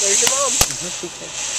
There's your mom.